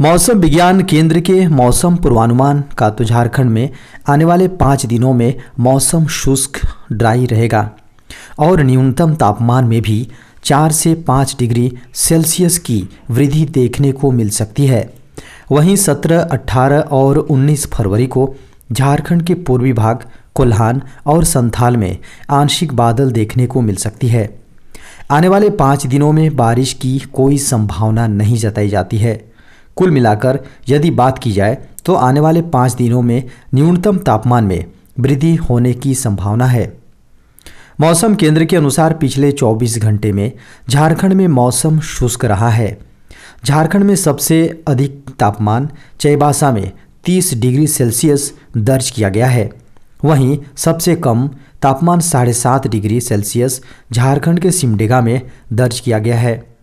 मौसम विज्ञान केंद्र के मौसम पूर्वानुमान का तो झारखंड में आने वाले पाँच दिनों में मौसम शुष्क, ड्राई रहेगा और न्यूनतम तापमान में भी चार से पाँच डिग्री सेल्सियस की वृद्धि देखने को मिल सकती है। वहीं सत्रह अट्ठारह और उन्नीस फरवरी को झारखंड के पूर्वी भाग, कोल्हान और संथाल में आंशिक बादल देखने को मिल सकती है। आने वाले पाँच दिनों में बारिश की कोई संभावना नहीं जताई जाती है। कुल मिलाकर यदि बात की जाए तो आने वाले पाँच दिनों में न्यूनतम तापमान में वृद्धि होने की संभावना है। मौसम केंद्र के अनुसार पिछले 24 घंटे में झारखंड में मौसम शुष्क रहा है। झारखंड में सबसे अधिक तापमान चैबासा में 30 डिग्री सेल्सियस दर्ज किया गया है। वहीं सबसे कम तापमान साढ़े सात डिग्री सेल्सियस झारखंड के सिमडेगा में दर्ज किया गया है।